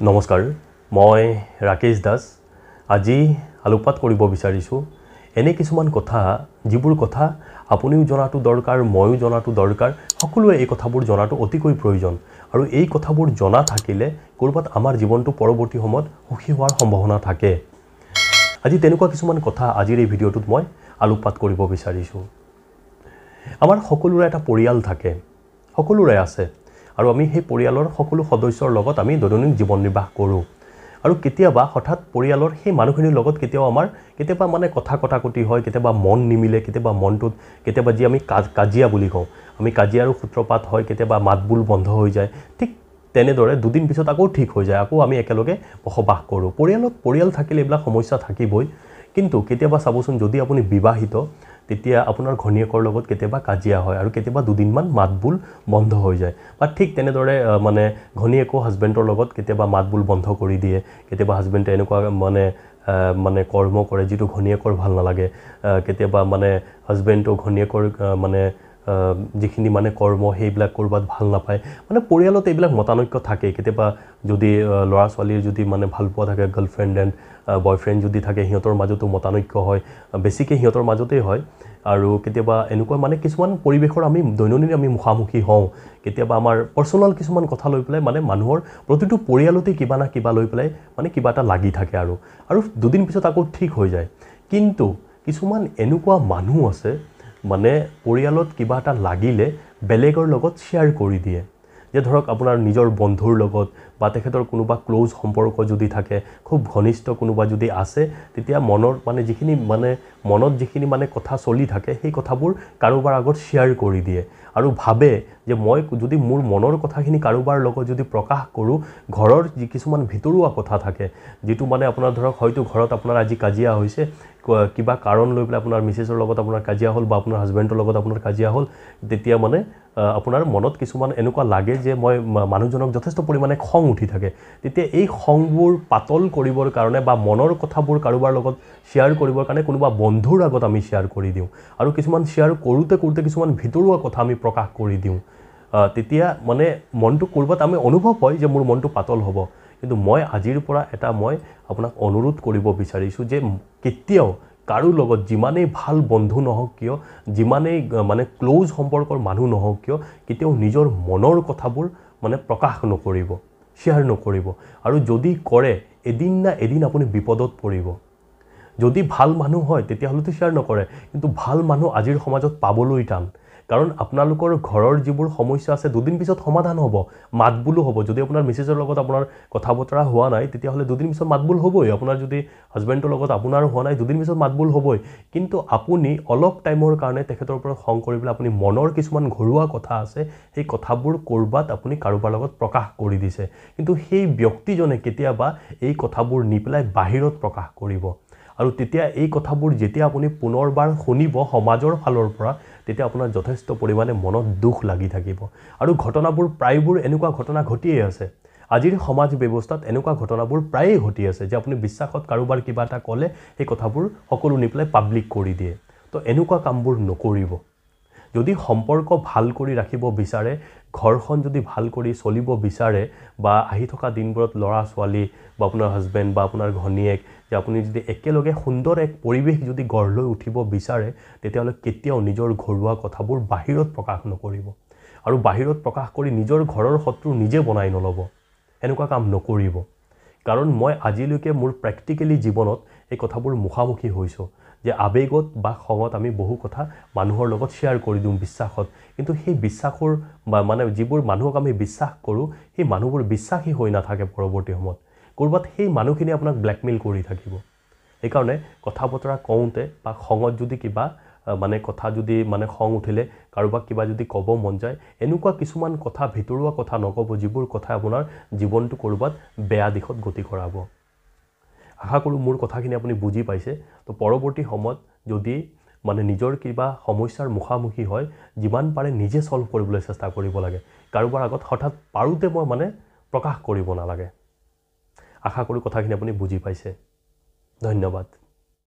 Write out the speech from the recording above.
নমস্কাৰ মই ৰাকেশ দাস। আজি আলোকপাত কৰিব বিচাৰিছোঁ। এনে কিছুমান কথা যিবোৰ কথা আপুনিও জনাটো দৰকাৰ ময়ো জনাটো দৰকাৰ সকলোৱে এই কথাবোৰ জনাটো অতিকৈ প্ৰয়োজন। আৰু এই কথাবোৰ জনা থাকিলে ক'ৰবাত আমাৰ জীৱনটো পৰৱৰ্তী সময়ত সুখী হোৱাৰ সম্ভাৱনা থাকে। আজি তেনেকুৱা কিছুমান কথা আজিৰ এই ভিডিঅ'টোত মই আলোকপাত কৰিব বিচাৰিছোঁ। আমাৰ সকলোৰে এটা পৰিয়াল থাকে। সকলোৰে আছে। আৰু আমি সেই পৰিয়ালৰ সকলো সদস্যৰ লগত আমি দৈনন্দিন জীৱন নিৰ্বাহ কৰোঁ। আৰু কেতিয়াবা হঠাৎ পৰিয়ালৰ সেই মানুহখিনিৰ লগত কেতিয়াও আমাৰ কেতিয়াবা মানে কথা কটাকটি হয় কেতিয়াবা মন নিমিলে কেতিয়াবা মনটোত কেতিয়াবা যি আমি কাজিয়া বুলি কওঁ আমি কাজিয়াৰো সূত্ৰপাত হয় কেতিয়াবা মাতবোল বন্ধ হৈ যায় ঠিক তেনেদৰে দুদিন পিছত আকৌ ঠিক হৈ যায় আকৌ আমি একেলগে বসবাস কৰোঁ। পৰিয়ালত পৰিয়াল থাকিলে এইবিলাক সমস্যা থাকিবই কিন্তু কেতিয়াবা চাবচোন যদি আপুনি বিবাহিত তেতিয়া আপোনাৰ ঘৈণীয়েকৰ লগত কেতিয়াবা কাজিয়া হয় আৰু কেতিয়াবা দুদিনমান মাতবোল বন্ধ হৈ যায়। বা ঠিক তেনেদৰে মানে ঘৈণীয়েকো হাজবেণ্ডৰ লগত কেতিয়াবা মাতবোল বন্ধ কৰি দিয়ে। কেতিয়াবা হাজবেণ্ডে এনেকুৱা মানে মানে কৰ্ম কৰে যিটো ঘৈণীয়েকৰ ভাল নালাগে। কেতিয়াবা মানে হাজবেণ্ডো ঘৈণীয়েকৰ আহ, মানে যিখিনি মানে কৰ্ম সেইবিলাক ক'ৰবাত ভাল নাপায়। মানে পৰিয়ালত এইবিলাক মতানৈক্য থাকে কেতিয়াবা যদি ল'ৰা ছোৱালীৰ যদি মানে ভাল পোৱা থাকে গাৰ্লফ্ৰেণ্ড এণ্ড বয়ফ্ৰেণ্ড যদি থাকে সিহঁতৰ মাজতো মতানৈক্য হয়। বেছিকৈ সিহঁতৰ মাজতেই হয়। আৰু কেতিয়াবা এনেকুৱা মানে কিছুমান পৰিৱেশৰ আমি দৈনন্দিন আমি মুখামুখি হওঁ। কেতিয়াবা আমাৰ পাৰ্চনেল কিছুমান কথা লৈ পেলাই মানে মানুহৰ প্ৰতিটো পৰিয়ালতেই কিবা না কিবা লৈ পেলাই মানে কিবা এটা লাগি থাকে আৰু। আৰু দুদিন পিছত আকৌ ঠিক হৈ যায়। কিন্তু কিছুমান এনেকুৱা মানুহ আছে মানে পৰিয়ালত কিবা এটা লাগিলে বেলেগৰ লগত শ্বেয়াৰ কৰি দিয়ে। যে ধৰক আপোনাৰ নিজৰ বন্ধুৰ লগত বা তেখেতৰ কোনোবা ক্ল'জ সম্পৰ্ক যদি থাকে খুব ঘনিষ্ঠ কোনোবা যদি আছে তেতিয়া মনৰ মানে যিখিনি মানে মনত যিখিনি মানে কথা চলি থাকে সেই কথাবোৰ কাৰোবাৰ আগত শ্বেয়াৰ কৰি দিয়ে। আৰু ভাবে যে মই যদি মোৰ মনৰ কথাখিনি কাৰোবাৰ লগত যদি প্ৰকাশ কৰোঁ ঘৰৰ যি কিছুমান ভিতৰুৱা কথা থাকে যিটো মানে আপোনাৰ ধৰক হয়তো ঘৰত আপোনাৰ আজি কাজিয়া হৈছে কিবা কাৰণ লৈ পেলাই আপোনাৰ মিছেছৰ লগত আপোনাৰ কাজিয়া হ'ল বা আপোনাৰ হাজবেণ্ডৰ লগত আপোনাৰ কাজিয়া হ'ল তেতিয়া মানে আপোনাৰ মনত কিছুমান এনেকুৱা লাগে যে মই মানুহজনক যথেষ্ট পৰিমাণে খং উঠি থাকে। তেতিয়া এই খংবোৰ পাতল কৰিবৰ কাৰণে বা মনৰ কথাবোৰ কাৰোবাৰ লগত শ্বেয়াৰ কৰিবৰ কাৰণে কোনোবা বন্ধুৰ আগত আমি শ্বেয়াৰ কৰি দিওঁ আৰু কিছুমান শ্বেয়াৰ কৰোঁতে কৰোঁতে কিছুমান ভিতৰুৱা কথা আমি প্ৰকাশ কৰি দিওঁ। তেতিয়া মানে মনটো ক'ৰবাত আমি অনুভৱ হয় যে মোৰ মনটো পাতল হ'ব। কিন্তু মই আজিৰ পৰা এটা মই আপোনাক অনুৰোধ কৰিব বিচাৰিছোঁ যে কেতিয়াও কাৰো লগত যিমানেই ভাল বন্ধু নহওক কিয় যিমানেই মানে ক্ল'জ সম্পৰ্কৰ মানুহ নহওক কিয় কেতিয়াও নিজৰ মনৰ কথাবোৰ মানে প্ৰকাশ নকৰিব শ্বেয়াৰ নকৰিব। আৰু যদি কৰে এদিন না এদিন আপুনি বিপদত পৰিব। যদি ভাল মানুহ হয় তেতিয়াহ'লেতো শ্বেয়াৰ নকৰে। কিন্তু ভাল মানুহ আজিৰ সমাজত পাবলৈ টান। কাৰণ আপোনালোকৰ ঘৰৰ যিবোৰ সমস্যা আছে দুদিন পিছত সমাধান হ'ব মাতবোলো হ'ব। যদি আপোনাৰ মিছেছৰ লগত আপোনাৰ কথা বতৰা হোৱা নাই তেতিয়াহ'লে দুদিন পিছত মাতবোল হ'বই। আপোনাৰ যদি হাজবেণ্ডৰ লগত আপোনাৰ হোৱা নাই দুদিন পিছত মাতবোল হ'বই। কিন্তু আপুনি অলপ টাইমৰ কাৰণে তেখেতৰ ওপৰত খং কৰি পেলাই আপুনি মনৰ কিছুমান ঘৰুৱা কথা আছে সেই কথাবোৰ ক'ৰবাত আপুনি কাৰোবাৰ লগত প্ৰকাশ কৰি দিছে। কিন্তু সেই ব্যক্তিজনে কেতিয়াবা এই কথাবোৰ নি পেলাই বাহিৰত প্ৰকাশ কৰিব। আৰু তেতিয়া এই কথাবোৰ যেতিয়া আপুনি পুনৰবাৰ শুনিব সমাজৰ ফালৰ পৰা তেতিয়া আপোনাৰ যথেষ্ট পৰিমাণে মনত দুখ লাগি থাকিব। আৰু ঘটনাবোৰ প্ৰায়বোৰ এনেকুৱা ঘটনা ঘটিয়েই আছে। আজিৰ সমাজ ব্যৱস্থাত এনেকুৱা ঘটনাবোৰ প্ৰায়েই ঘটি আছে যে আপুনি বিশ্বাসত কাৰোবাৰ কিবা এটা ক'লে সেই কথাবোৰ সকলো নি পেলাই পাব্লিক কৰি দিয়ে। তো এনেকুৱা কামবোৰ নকৰিব। যদি সম্পৰ্ক ভাল কৰি ৰাখিব বিচাৰে ঘৰখন যদি ভাল কৰি চলিব বিচাৰে বা আহি থকা দিনবোৰত ল'ৰা ছোৱালী বা আপোনাৰ হাজবেণ্ড বা আপোনাৰ ঘনীয়েক যে আপুনি যদি একেলগে সুন্দৰ এক পৰিৱেশ যদি গঢ় লৈ উঠিব বিচাৰে তেতিয়াহ'লে কেতিয়াও নিজৰ ঘৰুৱা কথাবোৰ বাহিৰত প্ৰকাশ নকৰিব। আৰু বাহিৰত প্ৰকাশ কৰি নিজৰ ঘৰৰ শত্ৰু নিজে বনাই নল'ব। এনেকুৱা কাম নকৰিব। কাৰণ মই আজিলৈকে মোৰ প্ৰেক্টিকেলি জীৱনত এই কথাবোৰ মুখামুখি হৈছোঁ যে আৱেগত বা খঙত আমি বহু কথা মানুহৰ লগত শ্বেয়াৰ কৰি দিওঁ বিশ্বাসত। কিন্তু সেই বিশ্বাসৰ বা মানে যিবোৰ মানুহক আমি বিশ্বাস কৰোঁ সেই মানুহবোৰ বিশ্বাসী হৈ নাথাকে পৰৱৰ্তী সময়ত। ক'ৰবাত সেই মানুহখিনি আপোনাক ব্লেকমেইল কৰি থাকিব। সেইকাৰণে কথা বতৰা কওঁতে বা খঙত যদি কিবা মানে কথা যদি মানে খং উঠিলে কাৰোবাক কিবা যদি ক'ব মন যায় এনেকুৱা কিছুমান কথা ভিতৰুৱা কথা নক'ব যিবোৰ কথা আপোনাৰ জীৱনটো ক'ৰবাত বেয়া দিশত গতি কৰাব। আশা কৰোঁ মোৰ কথাখিনি আপুনি বুজি পাইছে। তো পৰৱৰ্তী সময়ত যদি মানে নিজৰ কিবা সমস্যাৰ মুখামুখি হয় যিমান পাৰে নিজে ছল্ভ কৰিবলৈ চেষ্টা কৰিব লাগে। কাৰোবাৰ আগত হঠাৎ পাৰোঁতে মই মানে প্ৰকাশ কৰিব নালাগে। আশা কৰোঁ কথাখিনি আপুনি বুজি পাইছে। ধন্যবাদ।